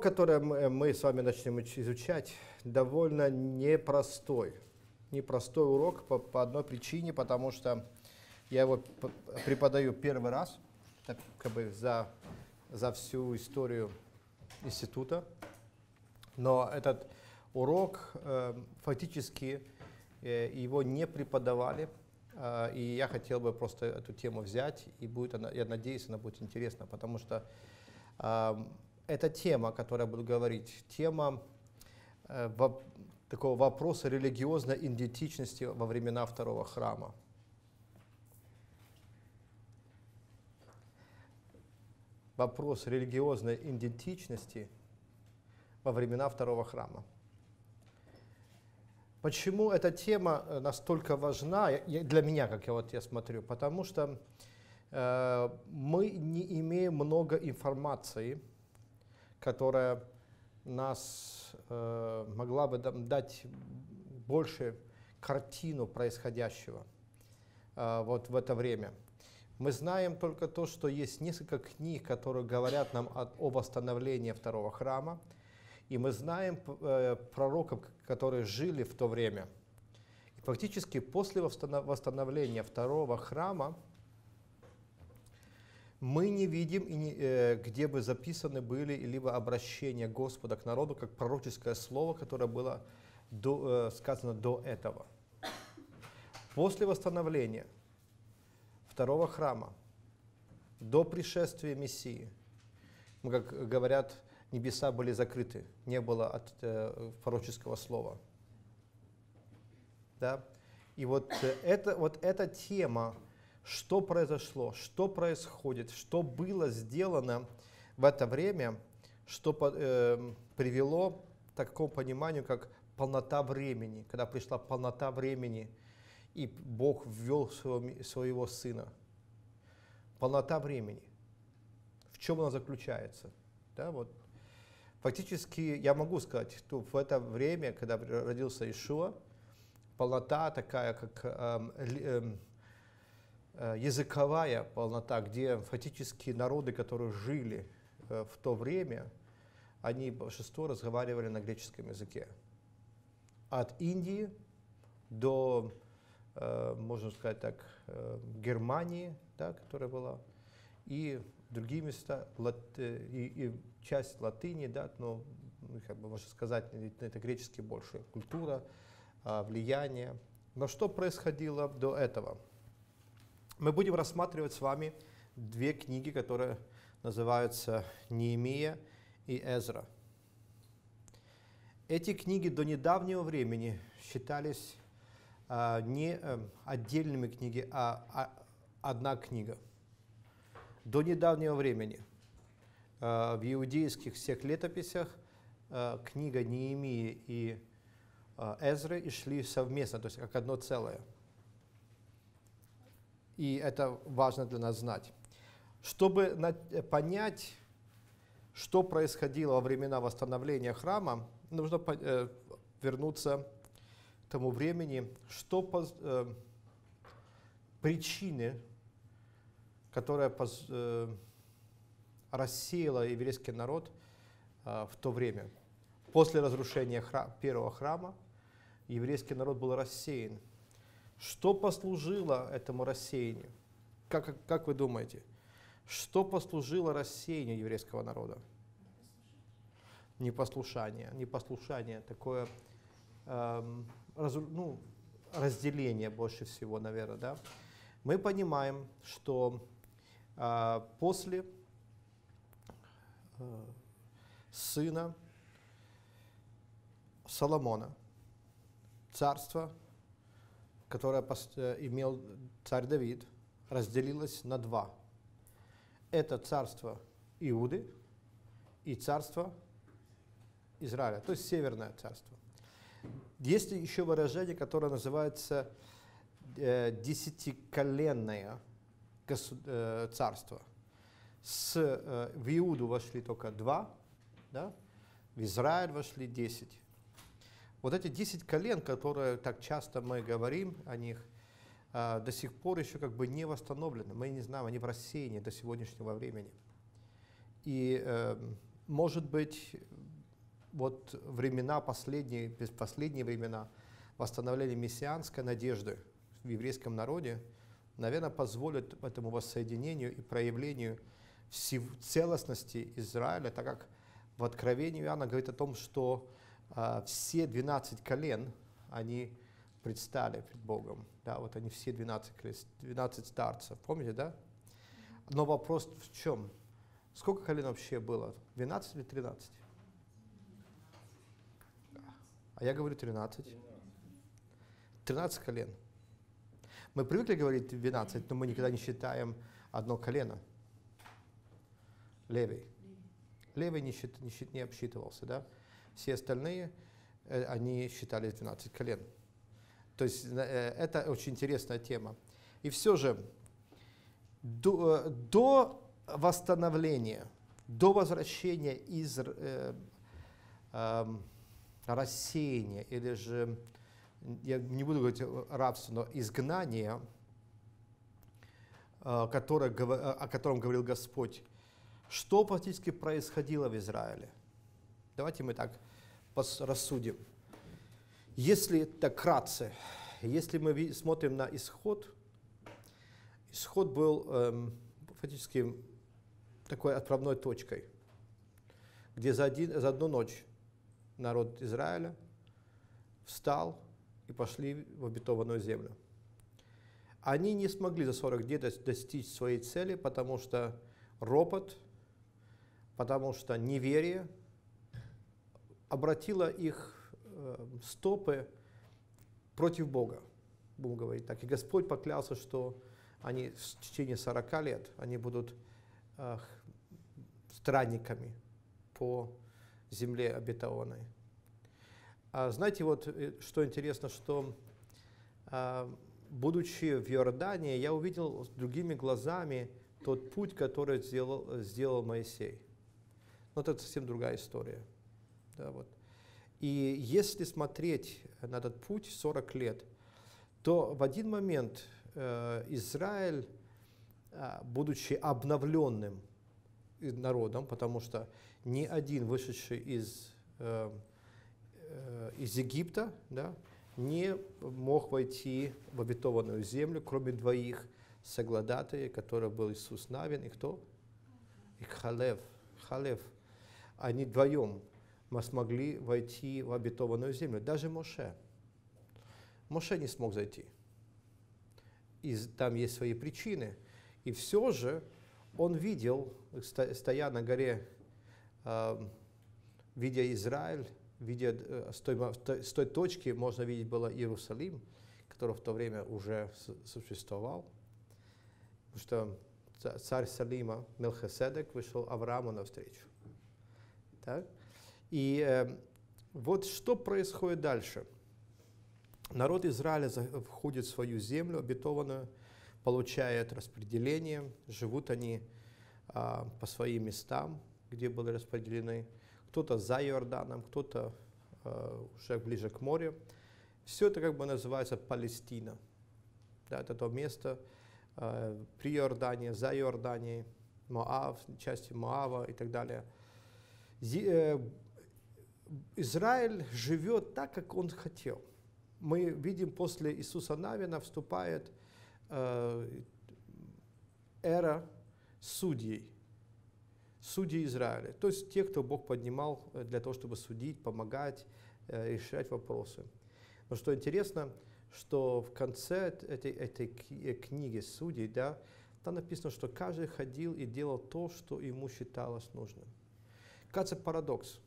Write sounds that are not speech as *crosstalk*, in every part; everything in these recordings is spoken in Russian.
который мы, мы с вами начнем изучать, довольно непростой. Непростой урок по, по одной причине, потому что я его преподаю первый раз, так, как бы за, за всю историю института. Но этот урок э, фактически э, его не преподавали, э, и я хотел бы просто эту тему взять, и будет она, я надеюсь, она будет интересна, потому что э, эта тема, о которой я буду говорить, тема э, во, такого вопроса религиозной идентичности во времена второго храма. Вопрос религиозной идентичности во времена второго храма. Почему эта тема э, настолько важна для меня, как я вот я смотрю? Потому что э, мы не имеем много информации, которая нас э, могла бы дать больше картину происходящего э, вот в это время. Мы знаем только то, что есть несколько книг, которые говорят нам о, о восстановлении второго храма, и мы знаем э, пророков, которые жили в то время. И фактически после восстановления второго храма мы не видим, э, где бы записаны были либо обращения Господа к народу, как пророческое слово, которое было до, э, сказано до этого. После восстановления второго храма, до пришествия Мессии, как говорят, небеса были закрыты, не было от, э, пророческого слова. Да? И вот, э, это, вот эта тема, что произошло, что происходит, что было сделано в это время, что э, привело к такому пониманию, как полнота времени, когда пришла полнота времени, и Бог ввел своего, своего Сына. Полнота времени. В чем она заключается? Да, вот. Фактически я могу сказать, что в это время, когда родился Ишуа, полнота такая, как э, э, языковая полнота, где фактически народы, которые жили э, в то время, они большинство разговаривали на греческом языке. От Индии до, э, можно сказать так, Германии, да, которая была, и другие места, и, и часть латыни, да, но, ну, как бы можно сказать, это греческий больше, культура, а, влияние. Но что происходило до этого? Мы будем рассматривать с вами две книги, которые называются Неемия и Эзра. Эти книги до недавнего времени считались а, не а, отдельными книгами, а, а одна книга. До недавнего времени а, в иудейских всех летописях а, книга Неемии и а, Эзры шли совместно, то есть как одно целое – и это важно для нас знать. Чтобы понять, что происходило во времена восстановления храма, нужно э, вернуться к тому времени, что э, причины, которая э, рассеяла еврейский народ в то время. После разрушения первого храма еврейский народ был рассеян. Что послужило этому рассеянию? Как, как вы думаете? Что послужило рассеянию еврейского народа? Непослушание. Непослушание, такое эм, раз, ну, разделение больше всего, наверное. Да? Мы понимаем, что э, после э, сына Соломона царство которое э, имел царь Давид, разделилось на два. Это царство Иуды и царство Израиля, то есть Северное царство. Есть еще выражение, которое называется э, десятиколенное э, царство. С, э, в Иуду вошли только два, да? в Израиль вошли десять. Вот эти 10 колен, которые так часто мы говорим о них, а, до сих пор еще как бы не восстановлены. Мы не знаем, они в рассеянии до сегодняшнего времени. И э, может быть, вот времена последние, последние времена восстановления мессианской надежды в еврейском народе, наверное, позволят этому воссоединению и проявлению целостности Израиля, так как в Откровении Иоанна говорит о том, что все 12 колен, они предстали пред Богом. Да, вот они все 12, 12 старцев. Помните, да? Но вопрос в чем? Сколько колен вообще было? 12 или 13? А я говорю 13. 13 колен. Мы привыкли говорить 12, но мы никогда не считаем одно колено. Левый. Левый не, счит, не, счит, не обсчитывался, да? Все остальные, э, они считали 12 колен. То есть э, это очень интересная тема. И все же до, э, до восстановления, до возвращения из э, э, рассеяния или же, я не буду говорить рабство, но изгнания, э, которое, о котором говорил Господь, что практически происходило в Израиле? Давайте мы так рассудим. Если так кратце, если мы смотрим на исход, исход был эм, фактически такой отправной точкой, где за, один, за одну ночь народ Израиля встал и пошли в обетованную землю. Они не смогли за 40 дней достичь своей цели, потому что ропот, потому что неверие обратило их э, стопы против Бога, будем говорить так. И Господь поклялся, что они в течение 40 лет, они будут странниками по земле обетованной. А знаете, вот э, что интересно, что а, будучи в Иордании, я увидел другими глазами тот путь, который сделал, сделал Моисей. Но это совсем другая история. Да, вот. И если смотреть на этот путь 40 лет, то в один момент э, Израиль, э, будучи обновленным народом, потому что ни один вышедший из, э, э, из Египта да, не мог войти в обетованную землю, кроме двоих соглядатаев, которые был Иисус Навин и кто? И Халев. Халев. Они вдвоем мы смогли войти в обетованную землю. Даже Моше. Моше не смог зайти. И там есть свои причины. И все же он видел, стоя на горе, э, видя Израиль, видя э, с, той, с той точки можно видеть было Иерусалим, который в то время уже существовал. Потому что царь Салима Мелхиседек вышел Аврааму навстречу. Так? И э, вот что происходит дальше. Народ Израиля входит в свою землю обетованную, получает распределение, живут они а, по своим местам, где были распределены. Кто-то за Иорданом, кто-то а, уже ближе к морю. Все это как бы называется Палестина. Да, это то место а, при Иордании, за Иорданией, Моав, части Моава и так далее. Э, Израиль живет так, как он хотел. Мы видим, после Иисуса Навина вступает э, эра судей, судей Израиля. То есть те, кто Бог поднимал э, для того, чтобы судить, помогать, э, решать вопросы. Но что интересно, что в конце этой, этой книги судей, да, там написано, что каждый ходил и делал то, что ему считалось нужным. Кажется, парадокс,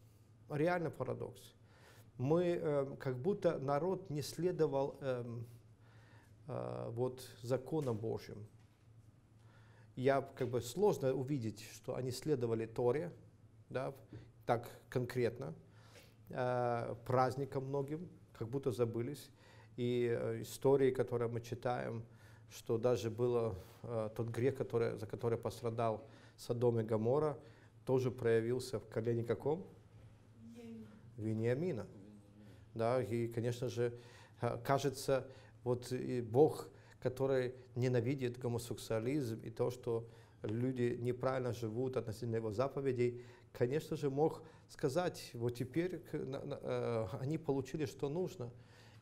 реально парадокс. Мы, э, как будто народ не следовал э, э, вот законам Божьим. Я как бы сложно увидеть, что они следовали Торе, да, так конкретно, э, праздникам многим, как будто забылись. И э, истории, которые мы читаем, что даже было э, тот грех, который, за который пострадал Содом и Гамора, тоже проявился в колене каком? Вениамина. Да, и, конечно же, э, кажется, вот Бог, который ненавидит гомосексуализм и то, что люди неправильно живут относительно его заповедей, конечно же, мог сказать, вот теперь э, они получили, что нужно.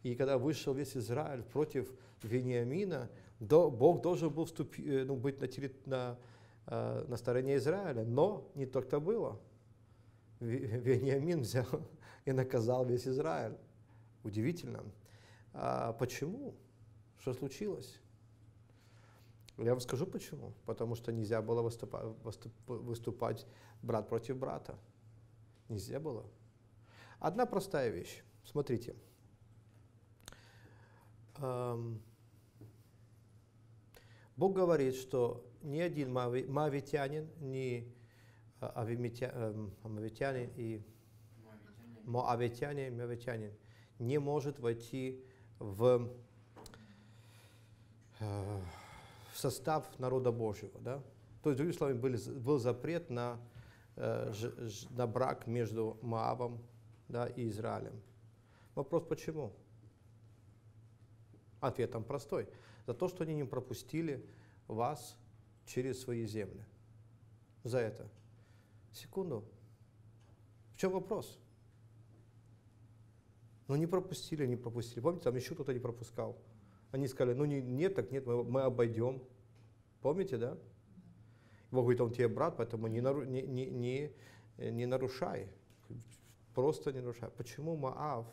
И когда вышел весь Израиль против Вениамина, Бог должен был вступить, э, ну, быть на, на, на стороне Израиля. Но не так-то было. Вениамин взял и наказал весь Израиль. Удивительно. А почему? Что случилось? Я вам скажу почему. Потому что нельзя было выступать, выступать брат против брата. Нельзя было. Одна простая вещь. Смотрите. Бог говорит, что ни один мавитянин, ни а, эм, авитянин и моавитянин, моавитянин не может войти в, э, в состав народа Божьего. Да? То есть, другими словами, был, был запрет на, э, на брак между Моавом да, и Израилем. Вопрос, почему? Ответ там простой. За то, что они не пропустили вас через свои земли. За это. Секунду. В чем вопрос? Ну не пропустили, не пропустили. Помните, там еще кто-то не пропускал. Они сказали, ну не, нет, так нет, мы, мы обойдем. Помните, да? Бог говорит, он тебе брат, поэтому не, нару, не, не, не, не нарушай. Просто не нарушай. Почему Маав,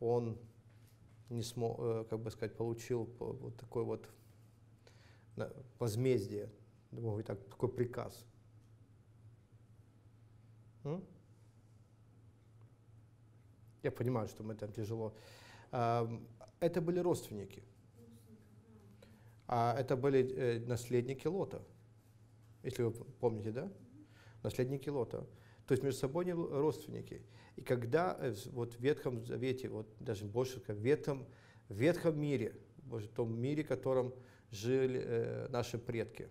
он не смог, э, как бы сказать, получил вот такой вот возмездие, Бог говорит, так, такой приказ? М? Я понимаю, что мы там тяжело. Это были родственники. А это были э, наследники Лота. Если вы помните, да? Наследники Лота. То есть между собой не родственники. И когда э, вот в Ветхом Завете, вот даже больше в Ветхом, в Ветхом мире, в том мире, в котором жили э, наши предки,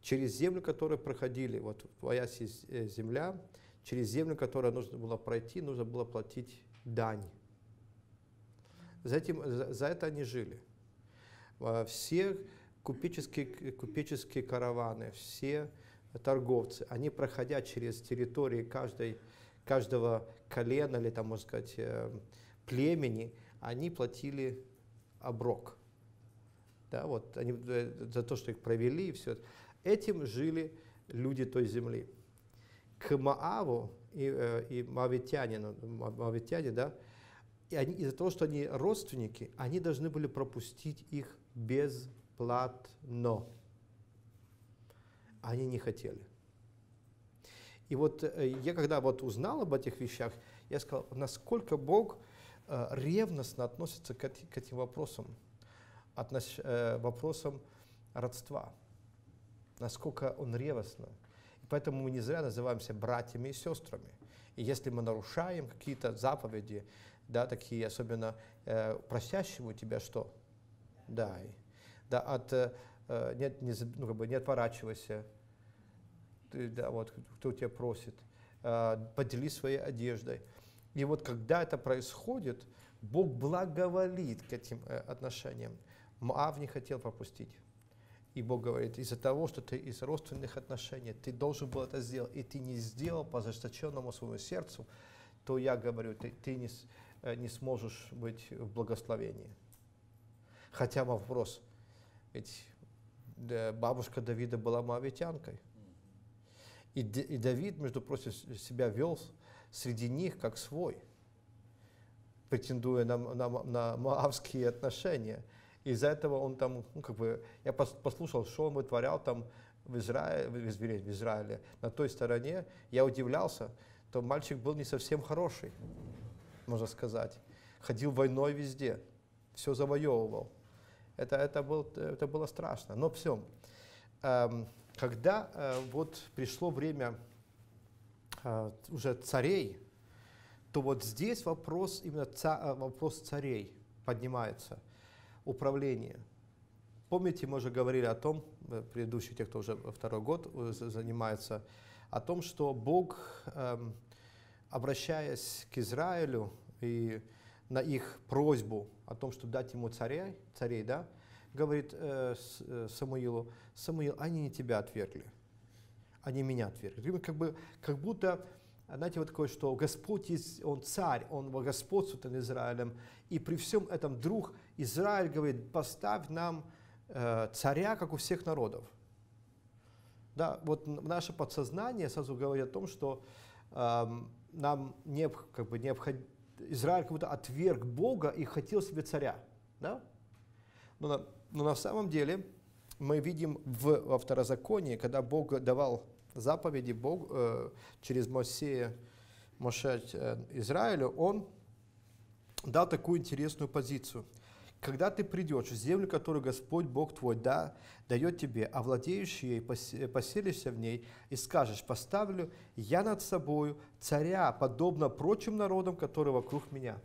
через землю, которую проходили, вот твоя земля, через землю, которую нужно было пройти, нужно было платить дань. За, этим, за, за это они жили. Все купеческие, купеческие караваны, все торговцы, они, проходя через территории каждой, каждого колена или, там, можно сказать, э, племени, они платили оброк. Да, вот они, э, за то, что их провели и все. Этим жили люди той земли. К Мааву и, э, и мавитянину, мавитяне, да, и они, из-за того, что они родственники, они должны были пропустить их бесплатно. Они не хотели. И вот э, я когда вот узнал об этих вещах, я сказал, насколько Бог э, ревностно относится к, к этим вопросам, относ, вопросам родства. Насколько Он ревностно. Поэтому мы не зря называемся братьями и сестрами. И если мы нарушаем какие-то заповеди, да, такие, особенно э, просящему тебя что? Дай. Да, от, э, не, не, ну, как бы не отворачивайся, ты, да, вот, кто тебя просит, э, поделись своей одеждой. И вот когда это происходит, Бог благоволит к этим э, отношениям. Моав не хотел пропустить. И Бог говорит, из-за того, что ты из родственных отношений, ты должен был это сделать, и ты не сделал по зажесточенному своему сердцу, то я говорю, ты, ты не, э, не сможешь быть в благословении. Хотя вопрос, ведь бабушка Давида была мавитянкой. И, и Давид, между прочим, себя вел среди них как свой, претендуя на, на, на маавские отношения – из-за этого он там, ну, как бы, я послушал, что он вытворял там в Израиле, в Израиле, в Израиле, на той стороне, я удивлялся, то мальчик был не совсем хороший, можно сказать. Ходил войной везде, все завоевывал. Это, это, был, это было страшно. Но все. Эм, когда э, вот пришло время э, уже царей, то вот здесь вопрос, именно ца, э, вопрос царей поднимается – управление. Помните, мы уже говорили о том, э, предыдущие, те, кто уже второй год э, занимается, о том, что Бог, эм, обращаясь к Израилю и на их просьбу о том, чтобы дать ему царей, царей да, говорит э, Самуилу, Самуил, они не тебя отвергли, они меня отвергли. Как, бы, как будто, знаете, вот такое, что Господь есть, Он царь, Он господствует над Израилем, и при всем этом друг Израиль говорит, поставь нам э, царя, как у всех народов. Да, вот наше подсознание сразу говорит о том, что э, нам не, как бы необходимо, Израиль как будто отверг Бога и хотел себе царя. Да? Но, на, но на самом деле мы видим в, во второзаконии, когда Бог давал заповеди Бог, э, через Моисея, Моше э, Израилю, он дал такую интересную позицию – когда ты придешь в землю, которую Господь Бог твой да, дает тебе, а владеешь ей, поселишься в ней, и скажешь, поставлю я над собою царя, подобно прочим народам, которые вокруг меня.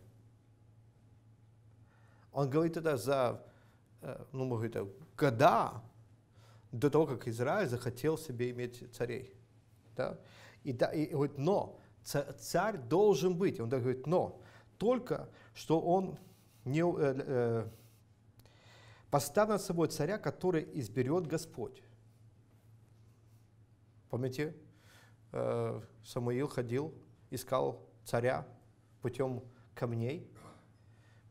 Он говорит это за, э, ну, мы говорим, года до того, как Израиль захотел себе иметь царей. Да? И, да, и говорит, но царь должен быть. Он говорит, но только что он не, э, э, поставь над собой царя, который изберет Господь. Помните, э, Самуил ходил, искал царя путем камней.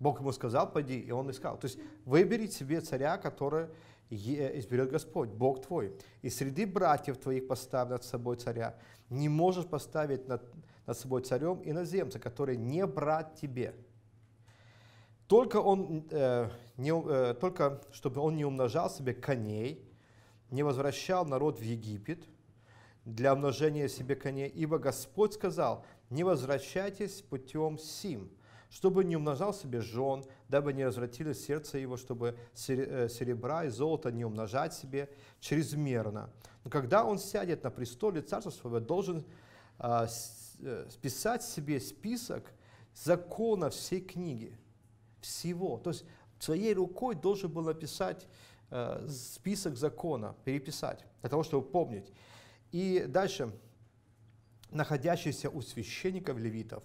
Бог ему сказал, пойди, и он искал. То есть выбери себе царя, который изберет Господь, Бог твой. И среди братьев твоих поставь над собой царя. Не можешь поставить над, над собой царем иноземца, который не брат тебе. Только, он, э, не, э, только чтобы он не умножал себе коней, не возвращал народ в Египет для умножения себе коней, ибо Господь сказал, не возвращайтесь путем сим, чтобы не умножал себе жен, дабы не развратили сердце его, чтобы э, серебра и золото не умножать себе чрезмерно. Но когда он сядет на престоле царства своего, должен а, э, списать себе список закона всей книги всего. То есть своей рукой должен был написать э, список закона, переписать, для того, чтобы помнить. И дальше, находящийся у священников левитов,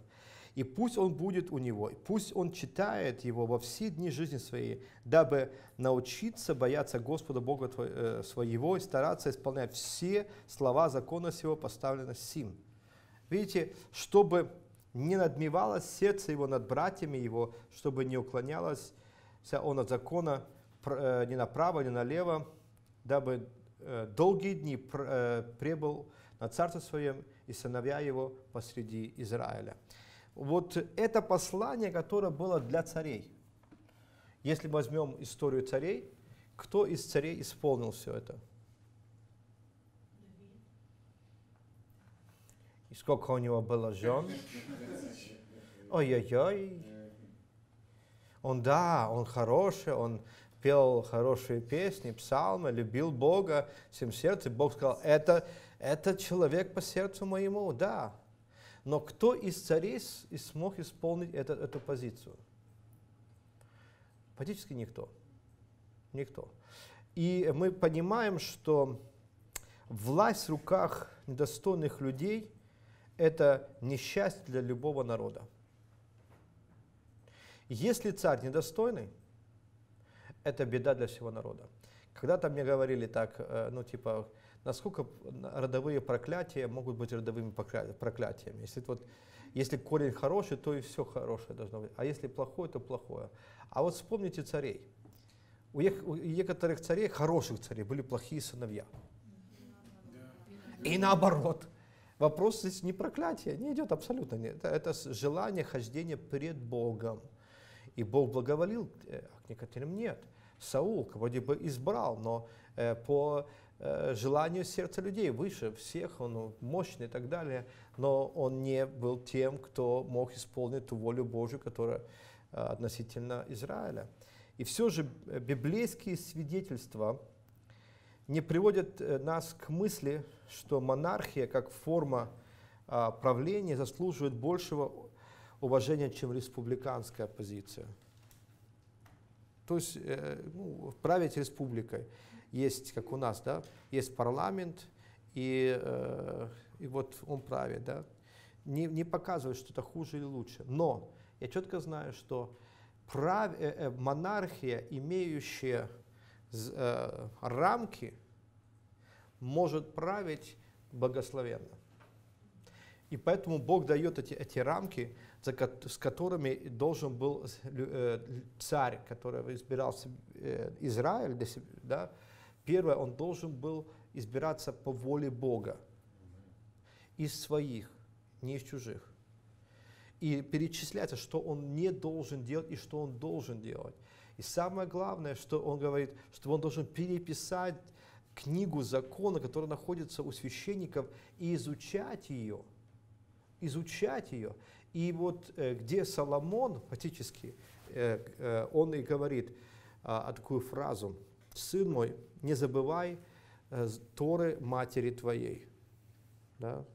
и пусть он будет у него, и пусть он читает его во все дни жизни своей, дабы научиться бояться Господа Бога э, своего и стараться исполнять все слова закона сего, поставленных сим. Видите, чтобы не надмевалось сердце его над братьями его, чтобы не уклонялось он от закона э, ни направо, ни налево, дабы э, долгие дни пребыл на царстве своем и сыновья его посреди Израиля. Вот это послание, которое было для царей. Если мы возьмем историю царей, кто из царей исполнил все это? И сколько у него было жен? Ой-ой-ой. Он, да, он хороший, он пел хорошие песни, псалмы, любил Бога всем сердцем. Бог сказал, это, это человек по сердцу моему, да. Но кто из царей смог исполнить это, эту позицию? Практически никто. Никто. И мы понимаем, что власть в руках недостойных людей – это несчастье для любого народа. Если царь недостойный, это беда для всего народа. Когда-то мне говорили так, э, ну типа, насколько родовые проклятия могут быть родовыми проклятиями. Если, вот, если корень хороший, то и все хорошее должно быть. А если плохое, то плохое. А вот вспомните царей. У некоторых царей, хороших царей, были плохие сыновья. И наоборот. Вопрос здесь не проклятие, не идет абсолютно. Нет. Это, это желание хождения пред Богом. И Бог благоволил, э, а к некоторым нет. Саул вроде бы избрал, но э, по желанию сердца людей, выше всех, он мощный и так далее, но он не был тем, кто мог исполнить ту волю Божью, которая э, относительно Израиля. И все же э, библейские свидетельства не приводят э, нас к мысли, что монархия как форма а, правления заслуживает большего уважения, чем республиканская оппозиция. То есть э, ну, править республикой есть, как у нас, да, есть парламент, и, э, и вот он правит, да. Не, не показывает, что это хуже или лучше. Но я четко знаю, что прав, э, э, монархия, имеющая э, рамки может править благословенно. И поэтому Бог дает эти, эти рамки, за, с которыми должен был э, царь, который избирал э, Израиль, да, первое, он должен был избираться по воле Бога, из своих, не из чужих. И перечисляется, что он не должен делать и что он должен делать. И самое главное, что он говорит, что он должен переписать книгу закона, которая находится у священников, и изучать ее. Изучать ее. И вот э, где Соломон, фактически, э, э, он и говорит а, такую фразу, «Сын мой, не забывай Торы матери твоей». Да?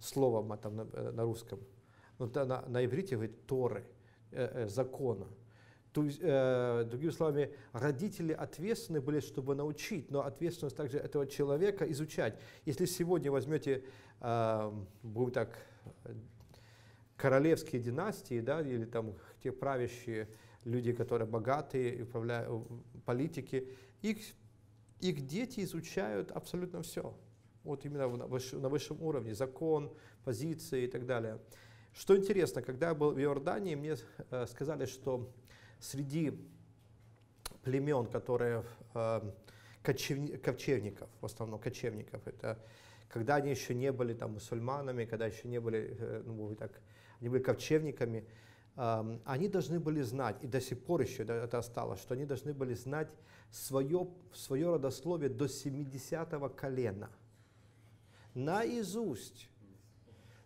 Слово там на, на русском. Но на, на иврите говорит Торы, закона. То есть, э, другими словами, родители ответственны были, чтобы научить, но ответственность также этого человека изучать. Если сегодня возьмете, э, будем так, королевские династии, да, или там те правящие люди, которые богатые, управляют, политики, их, их дети изучают абсолютно все. Вот именно на высшем, на высшем уровне, закон, позиции и так далее. Что интересно, когда я был в Иордании, мне э, сказали, что среди племен, которые э, кочевни, ковчевников, в основном кочевников, это когда они еще не были там мусульманами, когда еще не были, э, ну, так, они были ковчевниками, э, они должны были знать, и до сих пор еще это осталось, что они должны были знать свое, свое родословие до 70-го колена. Наизусть.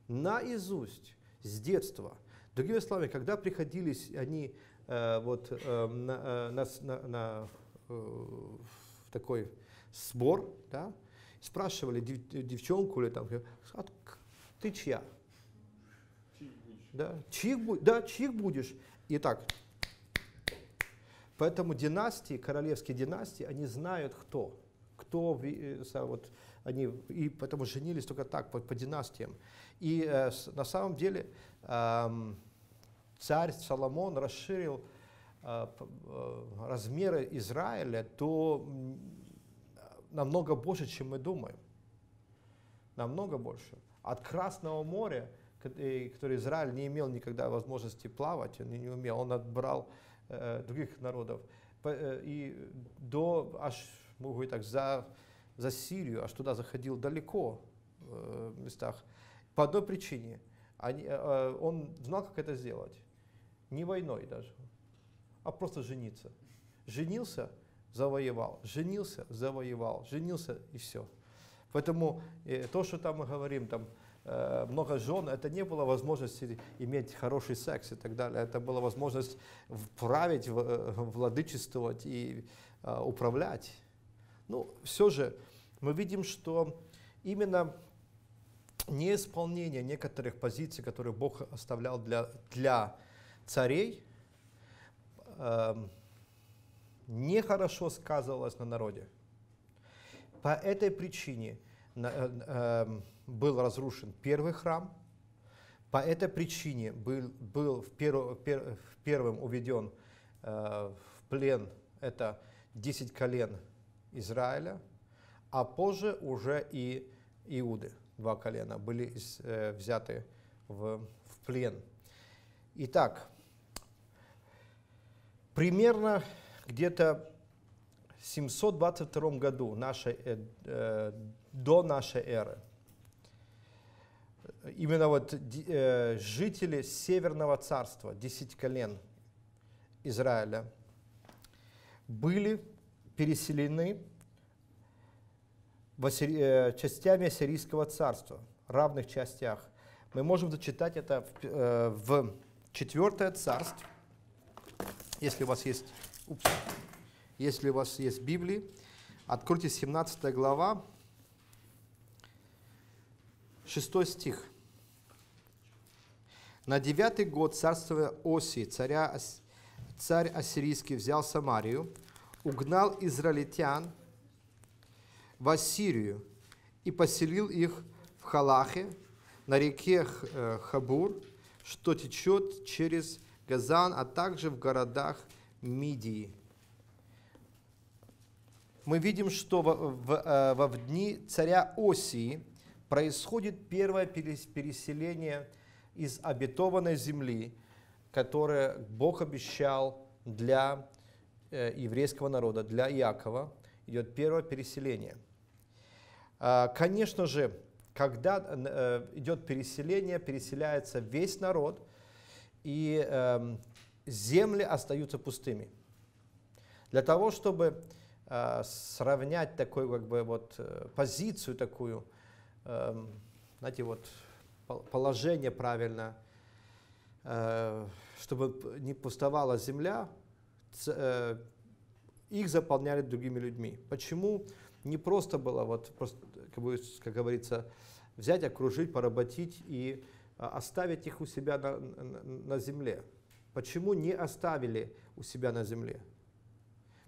Наизусть. С детства. Другими словами, когда приходились они Э, вот, э, на, э, на, на, на такой сбор, да, спрашивали дев, девчонку или там, ты чья? Да, чьих, да, чьих будешь? И так. Поэтому династии, королевские династии, они знают кто. Кто, вот, они, и поэтому женились только так, по, по династиям. И э, на самом деле э, царь Соломон расширил э, э, размеры Израиля то намного больше, чем мы думаем. Намного больше. От Красного моря, который Израиль не имел никогда возможности плавать, он не умел, он отбрал э, других народов, и до аж, могу говорить так, за, за Сирию, аж туда заходил далеко в местах. По одной причине. Они, он знал, как это сделать не войной даже, а просто жениться. Женился, завоевал, женился, завоевал, женился и все. Поэтому э, то, что там мы говорим, там э, много жен, это не было возможности иметь хороший секс и так далее. Это была возможность править, э, владычествовать и э, управлять. Ну, все же мы видим, что именно неисполнение некоторых позиций, которые Бог оставлял для, для царей э, нехорошо сказывалось на народе. По этой причине э, э, был разрушен первый храм, по этой причине был, был в, перв, пер, в первым уведен э, в плен это 10 колен Израиля, а позже уже и Иуды, два колена, были э, взяты в, в плен. Итак, Примерно где-то в 722 году нашей, э, э, до нашей эры именно вот э, жители Северного царства, десять колен Израиля, были переселены э, частями Ассирийского царства, равных частях. Мы можем зачитать это в, э, в четвертое царство, если у вас есть, упс, если у вас есть Библии, откройте 17 глава, 6 стих. На девятый год царствования Оси, царя, царь ассирийский взял Самарию, угнал израильтян в Ассирию и поселил их в Халахе, на реке э, Хабур, что течет через Газан, а также в городах Мидии. мы видим, что во, в, э, во дни царя Осии происходит первое переселение из обетованной земли, которое Бог обещал для э, еврейского народа, для Иакова. Идет первое переселение. А, конечно же, когда э, идет переселение, переселяется весь народ, и эм, земли остаются пустыми. Для того, чтобы э, сравнять такую как бы вот позицию такую, э, знаете, вот положение правильно, э, чтобы не пустовала земля, э, их заполняли другими людьми. Почему не просто было, вот, просто, как, бы, как говорится, взять, окружить, поработить и э, оставить их у себя на, на, на земле? Почему не оставили у себя на земле?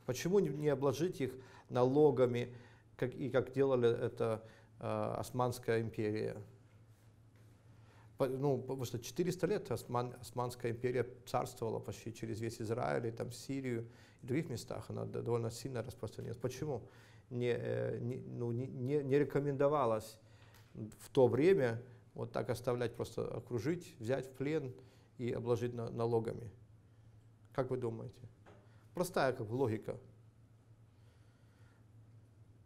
Почему не обложить их налогами, как, и как делали это э, Османская империя? Ну, потому что 400 лет Осман, Османская империя царствовала почти через весь Израиль, и там Сирию, и других местах она довольно сильно распространилась. Почему не, э, не, ну, не, не рекомендовалось в то время вот так оставлять, просто окружить, взять в плен и обложить на, налогами? Как вы думаете? Простая как логика.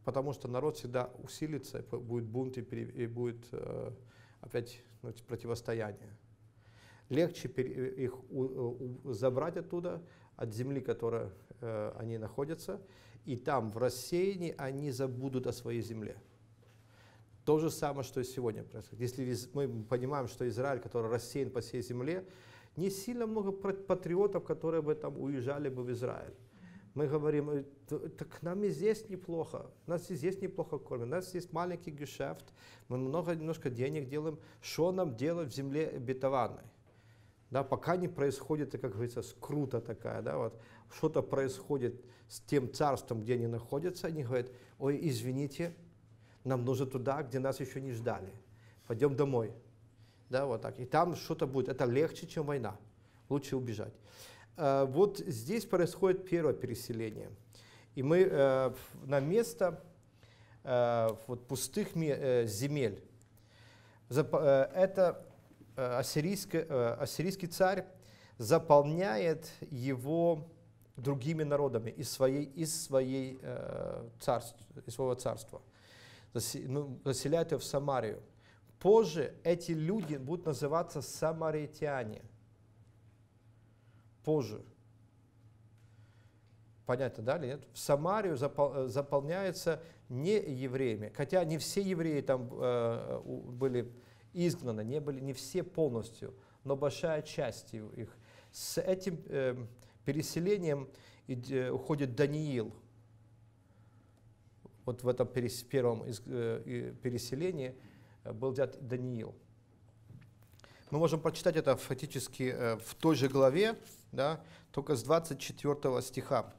Потому что народ всегда усилится, будет бунт и, и будет э, опять ну, противостояние. Легче их забрать оттуда, от земли, в которой э, они находятся, и там, в рассеянии, они забудут о своей земле. То же самое, что и сегодня происходит. Если мы понимаем, что Израиль, который рассеян по всей земле, не сильно много патриотов, которые бы там уезжали бы в Израиль. Мы говорим, «Э, так нам и здесь неплохо, нас и здесь неплохо кормят, у нас есть маленький гешефт, мы много немножко денег делаем, что нам делать в земле обетованной? Да, пока не происходит, как говорится, скрута такая, да, вот, что-то происходит с тем царством, где они находятся, они говорят, ой, извините, нам нужно туда, где нас еще не ждали, пойдем домой. Да, вот так. И там что-то будет. Это легче, чем война. Лучше убежать. Э, вот здесь происходит первое переселение. И мы э, на место э, вот пустых земель. Это ассирийский, ассирийский царь заполняет его другими народами из, своей, из, своей, царств, из своего царства. Ну, заселяет его в Самарию. Позже эти люди будут называться самаритяне – позже. Понятно, да, или нет? В Самарию запол, заполняется не евреями, хотя не все евреи там э, были изгнаны, не были не все полностью, но большая часть их. С этим э, переселением э, уходит Даниил. Вот в этом перес, первом из, э, переселении э, был взят Даниил. Мы можем прочитать это фактически э, в той же главе, да, только с 24 стиха.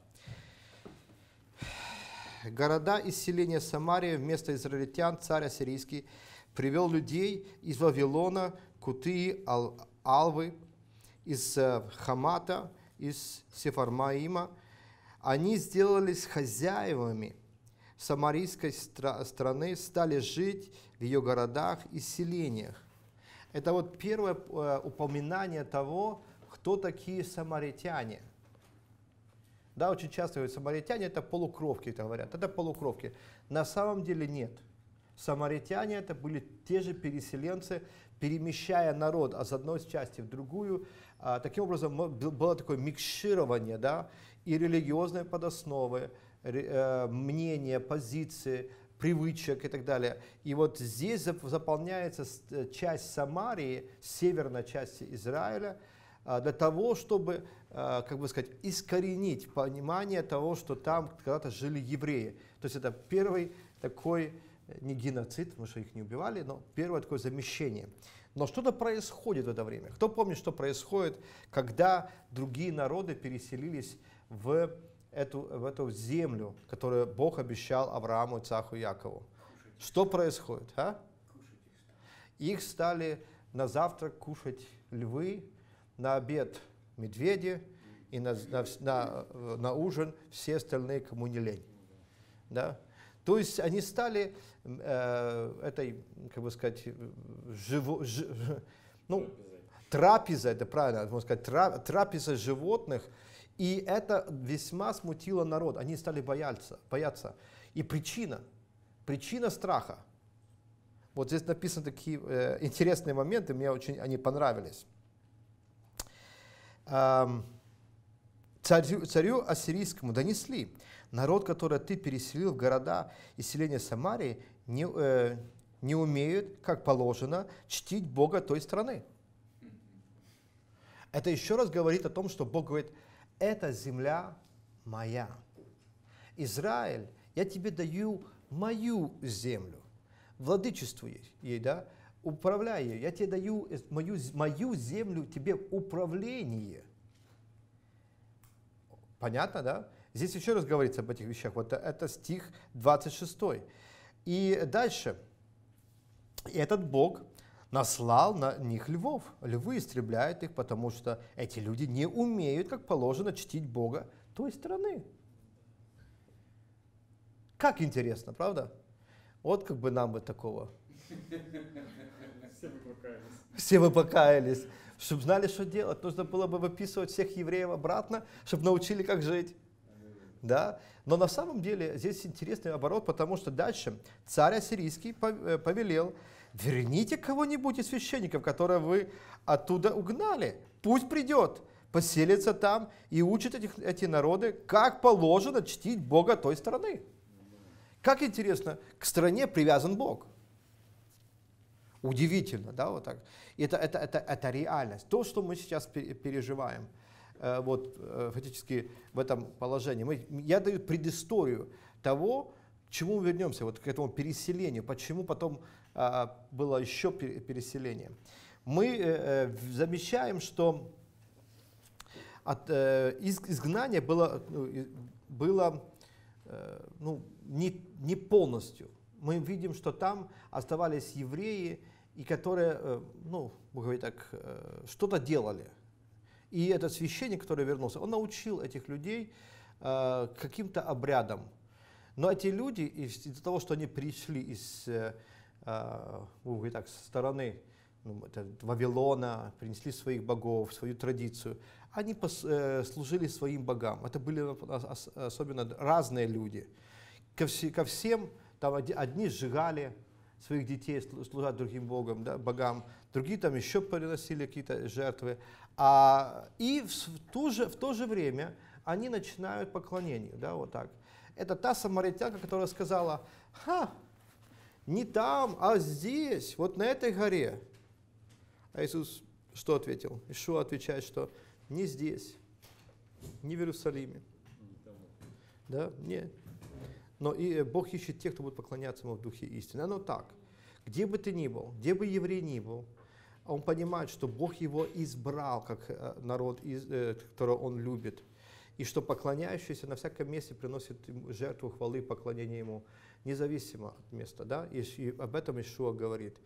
Города из селения Самария вместо израильтян царь ассирийский привел людей из Вавилона, Кутии, Ал Алвы, из э, Хамата, из Сефармаима. Они сделались хозяевами самарийской страны, стали жить в ее городах и селениях. Это вот первое э, упоминание того, кто такие самаритяне. Да, очень часто говорят, самаритяне это полукровки, это говорят. Это полукровки. На самом деле нет. Самаритяне это были те же переселенцы, перемещая народ из одной части в другую. А, таким образом, было такое микширование, да, и религиозные подосновы, э, мнения, позиции, привычек и так далее. И вот здесь заполняется э, часть Самарии, северная часть Израиля, а, для того, чтобы, а, как бы сказать, искоренить понимание того, что там когда-то жили евреи. То есть это первый такой, э, не геноцид, потому что их не убивали, но первое такое замещение. Но что-то происходит в это время. Кто помнит, что происходит, когда другие народы переселились в эту, в эту землю, которую Бог обещал Аврааму, Ицаху и Якову? Что происходит? А? Их стали на завтрак кушать львы, на обед медведи и на, на, на, на ужин все остальные, кому не лень. Да? То есть они стали э, этой, как бы сказать, живо, ж, ну, трапеза, это правильно, можно сказать, тра, трапеза животных, и это весьма смутило народ. Они стали бояться, бояться. И причина, причина страха. Вот здесь написаны такие э, интересные моменты, мне очень они понравились. Царю, царю ассирийскому донесли, народ, который ты переселил в города и селения Самарии, не, э, не умеют, как положено, чтить Бога той страны. Это еще раз говорит о том, что Бог говорит, эта земля моя. Израиль, я тебе даю мою землю, владычествуй ей, да, управляй ее. Я тебе даю мою, мою землю, тебе управление. Понятно, да? Здесь еще раз говорится об этих вещах. Вот это стих 26. И дальше. И этот Бог наслал на них львов. Львы истребляют их, потому что эти люди не умеют, как положено, чтить Бога той страны. Как интересно, правда? Вот как бы нам бы такого. Все бы покаялись. Чтобы знали, что делать. Нужно было бы выписывать всех евреев обратно, чтобы научили, как жить. Да? Но на самом деле здесь интересный оборот, потому что дальше царь ассирийский э, повелел верните кого-нибудь из священников, которые вы оттуда угнали. Пусть придет, поселится там и учит этих, эти народы, как положено чтить Бога той страны. Как интересно, к стране привязан Бог. Удивительно, да, вот так. Это, это, это, это реальность. То, что мы сейчас переживаем, э, вот э, фактически в этом положении. Мы, я даю предысторию того, к чему мы вернемся, вот к этому переселению, почему потом а, было еще переселение. Мы э, замечаем, что от э, изгнания было, ну, было ну, не, не полностью. Мы видим, что там оставались евреи, и которые, ну, говорить так, что-то делали. И этот священник, который вернулся, он научил этих людей каким-то обрядам. Но эти люди, из-за того, что они пришли из ну, так, со стороны ну, это, Вавилона, принесли своих богов, свою традицию. Они пос, э, служили своим богам. Это были особенно разные люди. Ко, все, ко всем, там одни сжигали своих детей, служат другим богам, да, богам, другие там еще приносили какие-то жертвы. А, и в, ту же, в то же время они начинают поклонение, да, вот так. Это та самаритянка, которая сказала, ха, не там, а здесь, вот на этой горе. А Иисус что ответил? Ишуа отвечает, что не здесь, не в Иерусалиме. Да? Нет. Но и э, Бог ищет тех, кто будет поклоняться Ему в духе истины. Оно так. Где бы ты ни был, где бы еврей ни был, он понимает, что Бог его избрал как э, народ, э, которого он любит, и что поклоняющийся на всяком месте приносит жертву хвалы, поклонения Ему независимо от места. Да? И об этом Ишуа говорит.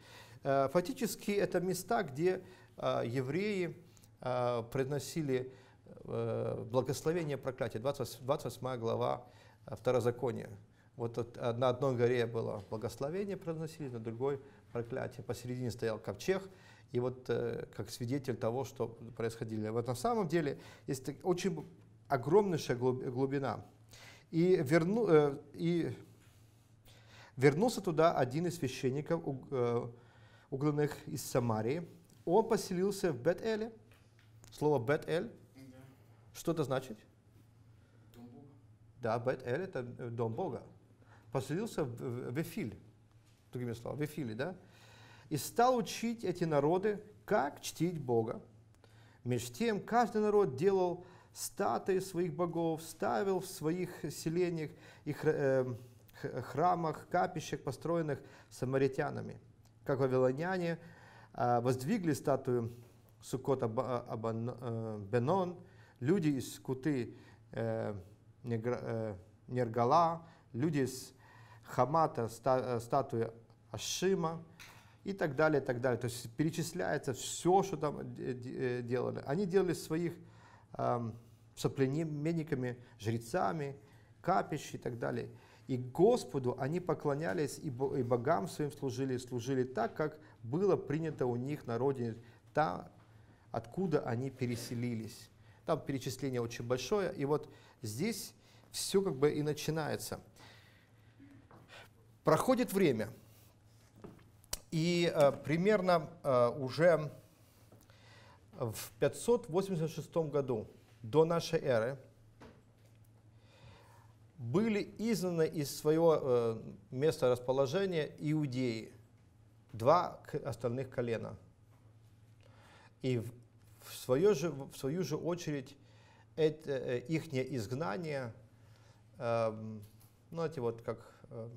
Фактически это места, где евреи приносили благословение проклятия. 20, 28 глава Второзакония. Вот на одной горе было благословение произносили, на другой проклятие. Посередине стоял ковчег, и вот как свидетель того, что происходило. Вот на самом деле есть очень огромнейшая глубина. И, верну, и Вернулся туда один из священников, э, угнанных из Самарии. Он поселился в Бет-Эле. Слово Бет-Эль, что это значит? Да, Бет-Эль это э, дом Бога. Поселился в Вефиле, другими словами, в Вефиле, да? И стал учить эти народы, как чтить Бога. Между тем, каждый народ делал статуи своих богов, ставил в своих селениях их э, храмах, капищах, построенных самаритянами. Как вавилоняне а, воздвигли статую Сукота э, Бенон, люди из Куты Нергала, люди из Хамата статуя Ашима и так далее, и так далее. То есть перечисляется все, что там делали. Они делали своих соплеменниками, жрецами, капищ и так далее. И Господу они поклонялись и богам своим служили, служили так, как было принято у них на родине, та, откуда они переселились. Там перечисление очень большое, и вот здесь все как бы и начинается. Проходит время, и э, примерно э, уже в 586 году до нашей эры были изгнаны из своего э, места расположения иудеи, два остальных колена. И в, свое же, в свою же очередь это, э, их изгнание, э, знаете, вот как э,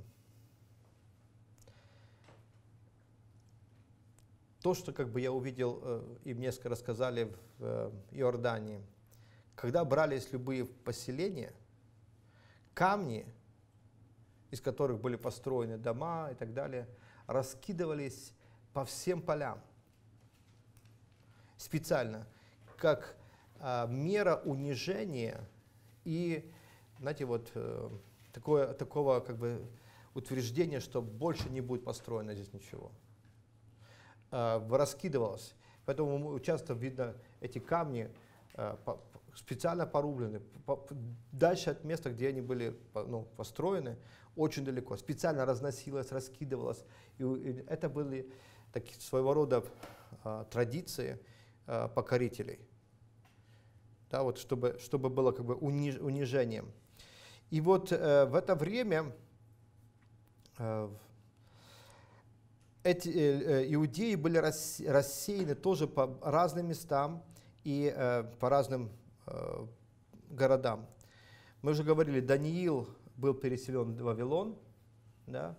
то, что как бы я увидел, э, и мне рассказали в э, Иордании, когда брались любые поселения – камни, из которых были построены дома и так далее, раскидывались по всем полям. Специально, как а, мера унижения и, знаете, вот э, такое, такого как бы утверждения, что больше не будет построено здесь ничего. Э, раскидывалось. Поэтому часто видно эти камни э, специально порублены, дальше от места, где они были ну, построены, очень далеко. Специально разносилось, раскидывалось. И, и это были такие своего рода а, традиции покорителей. Да, вот чтобы, чтобы было как бы униж, унижением. И вот э, в это время э, эти э, э иудеи были рассеяны тоже по разным местам и э, по разным Э, городам. Мы уже говорили, Даниил был переселен в Вавилон. Да?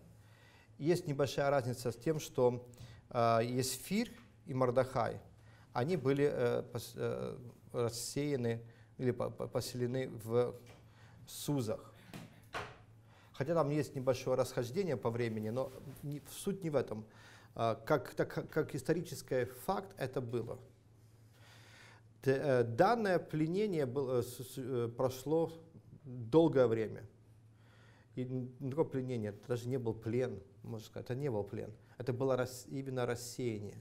Есть небольшая разница с тем, что э, Есфир и Мардахай, они были э, э, рассеяны или по, по, поселены в Сузах. Хотя там есть небольшое расхождение по времени, но суть не в этом. Э, как, так, как исторический факт это было. Э, данное пленение было, прошло долгое время. И такое пленение, это даже не был плен, можно сказать, это не был плен. Это было рас, именно рассеяние.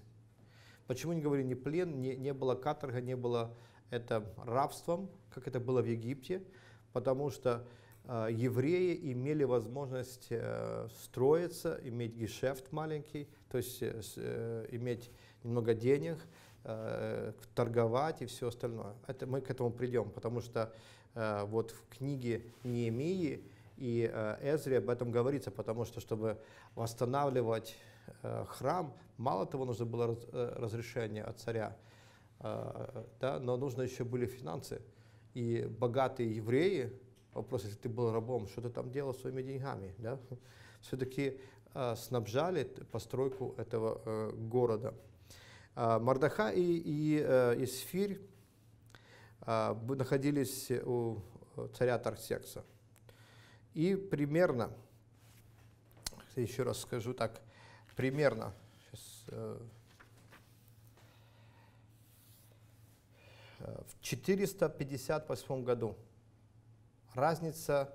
Почему не говорю не плен, не, не было каторга, не было это рабством, как это было в Египте, потому что э, евреи имели возможность э, строиться, иметь гешефт маленький, то есть э, э иметь немного денег, э, торговать и все остальное. Это мы к этому придем, потому что э, вот в книге Неемии и э, Эзре об этом говорится, потому что чтобы восстанавливать храм, мало того нужно было э, разрешение от царя, э, да, но нужно еще были финансы. И богатые евреи, вопрос, если ты был рабом, что ты там делал своими деньгами, да? *laughs* все-таки э, снабжали постройку этого э, города. Мардаха и, и э, а, находились у царя Тарсекса. И примерно, еще раз скажу так, примерно, сейчас, э, в 458 году, разница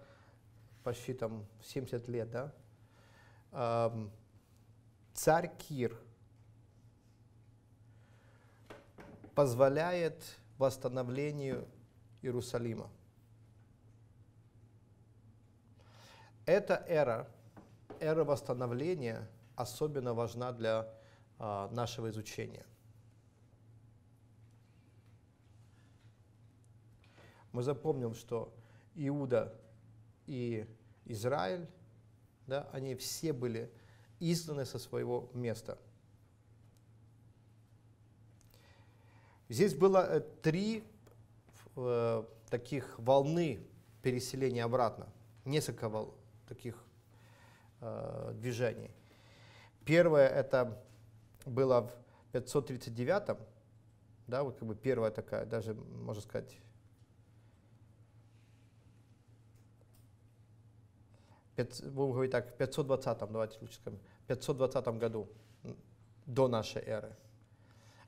почти там 70 лет, да, царь Кир – позволяет восстановлению Иерусалима. Эта эра, эра восстановления, особенно важна для а, нашего изучения. Мы запомним, что Иуда и Израиль, да, они все были изгнаны со своего места – Здесь было э, три э, таких волны переселения обратно, несколько вол, таких э, движений. Первое это было в 539, да, вот как бы первая такая, даже можно сказать, будем говорить так, в 520, давайте лучше скажем, 520 году до нашей эры.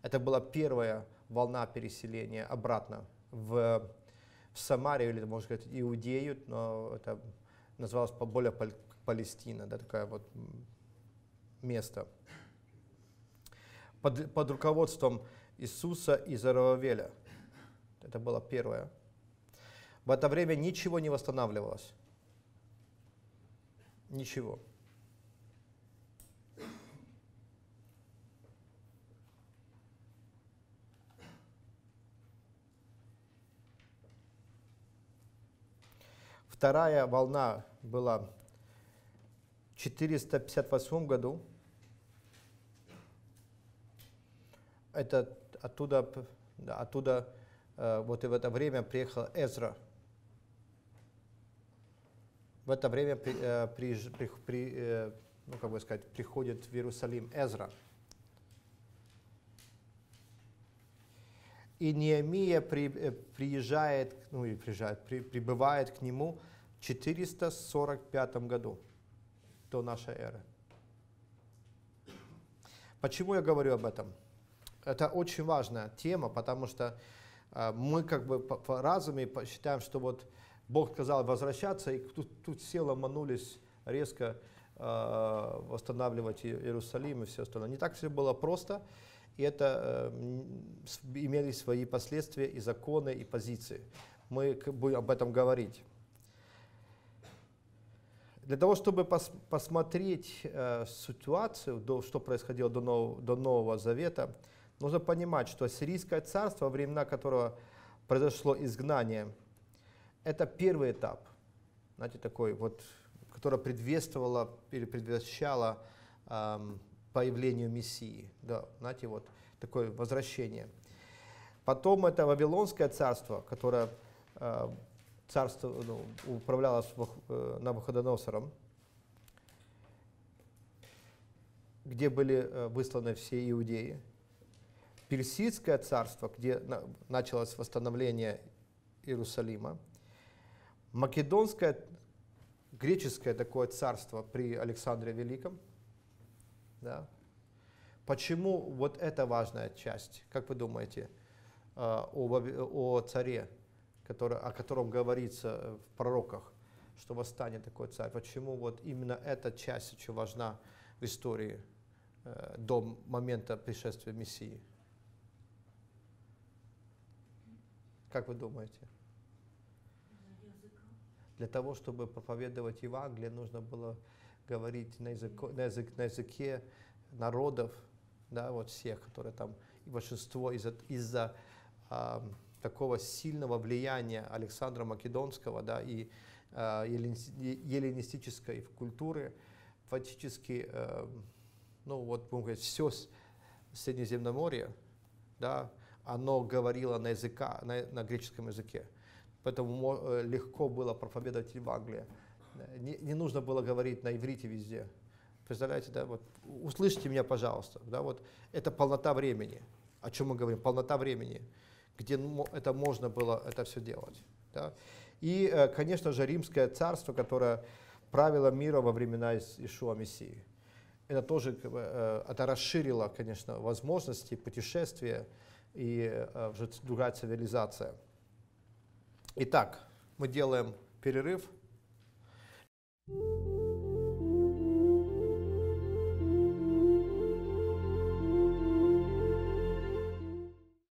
Это была первая волна переселения обратно в, в Самарию, или, можно сказать, Иудею, но это называлось более Палестина, да, такое вот место. Под, под руководством Иисуса и Зарававеля. Это было первое. В это время ничего не восстанавливалось. Ничего. Вторая волна была в 458 году. Это оттуда, да, оттуда э, вот и в это время приехал Эзра. В это время при, э, при, при, э, ну, как бы сказать, приходит в Иерусалим Эзра. И Неемия при, приезжает, ну и приезжает, при, прибывает к нему 445 году до нашей эры. Почему я говорю об этом? Это очень важная тема, потому что э, мы как бы по, по разуме считаем, что вот Бог сказал возвращаться, и тут, тут все ломанулись резко э, восстанавливать Иерусалим и все остальное. Не так все было просто, и это э, имели свои последствия и законы, и позиции. Мы будем об этом говорить. Для того, чтобы пос посмотреть э, ситуацию, до, что происходило до, Нов до Нового Завета, нужно понимать, что Сирийское царство, во времена которого произошло изгнание, это первый этап, знаете, такой вот, которое предвествовало или предвещало эм, появлению Мессии. Да, знаете, вот такое возвращение. Потом это Вавилонское царство, которое э, царство, ну, управлялось э, Навуходоносором, где были э, высланы все иудеи. Персидское царство, где на, началось восстановление Иерусалима. Македонское, греческое такое царство при Александре Великом. Да. Почему вот эта важная часть, как вы думаете, э, о, о царе? который, о котором говорится в пророках, что восстанет такой царь. Почему вот именно эта часть очень важна в истории э, до момента пришествия Мессии? Как вы думаете? Для того, чтобы проповедовать Евангелие, нужно было говорить на, языко, на, язык, на языке народов, да, вот всех, которые там, и большинство из-за из такого сильного влияния Александра Македонского да, и э, эллинистической культуры, фактически, э, ну вот, будем говорить, все Средиземноморье, да, оно говорило на, языка, на, на греческом языке. Поэтому э, легко было проповедовать Евангелие. Не, не нужно было говорить на иврите везде. Представляете, да, вот услышьте меня, пожалуйста, да, вот это полнота времени. О чем мы говорим? Полнота времени где это можно было это все делать. Да? И, э, конечно же, римское царство, которое правило мира во времена Ишуа Мессии. Это тоже э, это расширило, конечно, возможности путешествия и э, уже другая цивилизация. Итак, мы делаем перерыв. thank you